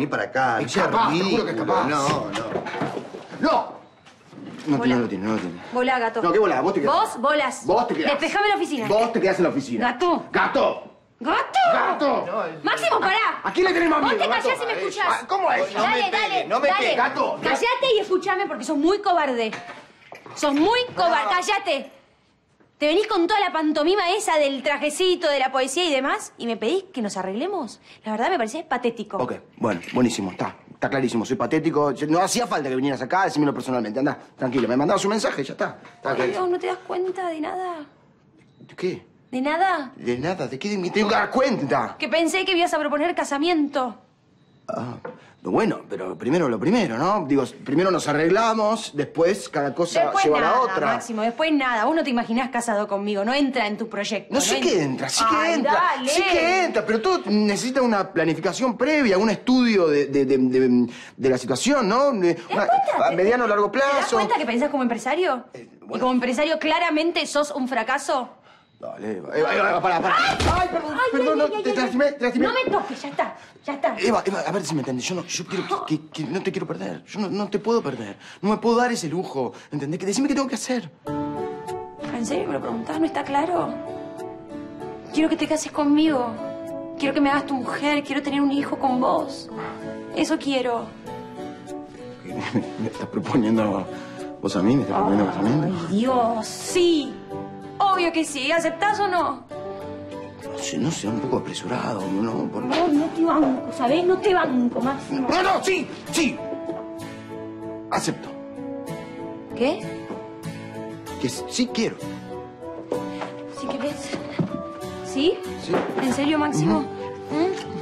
Vení para acá. Es sea capaz, te juro que es capaz. No, no. ¡No! No, Bola. tiene, no lo tiene, no lo tiene. Volá, gato. No, ¿qué volá? Vos te quedás. Vos, bolas. Vos te quedás. Despejame la oficina. Vos te quedás en la oficina. Gato. ¡Gato! ¡Gato! ¡Gato! Máximo, pará. ¿A quién le tenés más Vos miedo, te gato? callás y me escuchás. ¿Cómo es? No me dale, pegue, dale, no me dale. pegue, gato. Callate y escúchame porque sos muy cobarde. Sos muy cobarde. Callate. Te venís con toda la pantomima esa del trajecito, de la poesía y demás, y me pedís que nos arreglemos. La verdad me parece patético. Ok, bueno, buenísimo, está. Está clarísimo, soy patético. No hacía falta que vinieras acá, decímelo personalmente. Anda, tranquilo, me mandabas un mensaje, ya está. Está Ay, ¿no te das cuenta de nada? ¿De qué? ¿De nada? De nada, ¿de qué me tengo que dar cuenta? Que pensé que ibas a proponer casamiento. Ah, bueno, pero primero lo primero, ¿no? Digo, primero nos arreglamos, después cada cosa Después lleva a la otra. Máximo, después nada. Vos no te imaginás casado conmigo, no entra en tu proyecto. No sé qué entra, sí que entra. dale. Sí que entra, pero todo necesita una planificación previa, un estudio de, de, de, la situación, ¿no? De- ¿Te una- a mediano o largo ¿Te das plazo. cuenta que pensás como empresario? Eh, Y como empresario claramente sos un fracaso. Dale, pará, pará. Ay, perdón, Ay, perdón, no, te lastimé, te lastimé. No me toques, ya está, ya está. Eva, Eva, a ver si me entiendes. Yo no, yo quiero que, que- no te quiero perder. Yo no, no te puedo perder. No me puedo dar ese lujo. ¿Entendés? Que decime qué tengo que hacer. ¿En serio me lo preguntás? ¿No está claro? Quiero que te cases conmigo. Quiero que me hagas tu mujer. Quiero tener un hijo con vos. Eso quiero. ¿Me, estás proponiendo vos a mí? ¿Me estás proponiendo casamiento? Ay, Dios, sí. Obvio que sí. ¿Aceptás o no? No sé, no sé, un poco apresurado, ¿no? Por- No, no te banco, ¿sabés? No te banco, Máximo. No, no, sí, sí. Acepto. ¿Qué? Que sí quiero. ¿Sí querés? ¿Sí? Sí. ¿En serio, Máximo? ¿Mm?